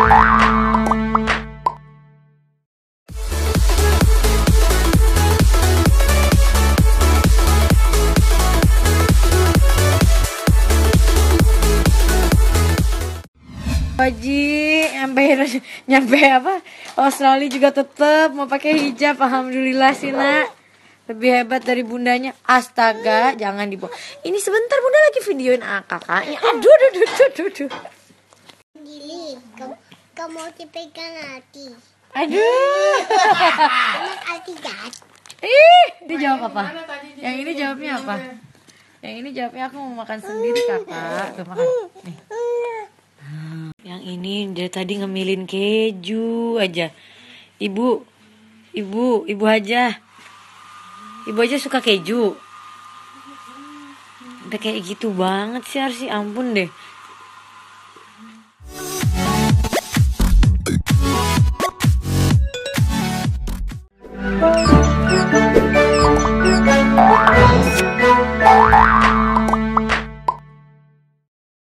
Haji nyampe nyampe apa? Australia juga tetap mau pakai hijab alhamdulillah sih nak. Lebih hebat dari bundanya. Astaga jangan dibuang. Ini sebentar bunda lagi videoin kakaknya aduh aduh aduh aduh, aduh. Kamu, kamu dipegang hati. aduh. Anak hati gat. ih dia jawab apa? yang ini jawabnya apa? Yang ini jawabnya aku mau makan sendiri kakak tuh makan. Nih. Yang ini dia tadi ngemilin keju aja. Ibu ibu ibu aja. Ibu aja suka keju. Udah kayak gitu banget sih harus ampun deh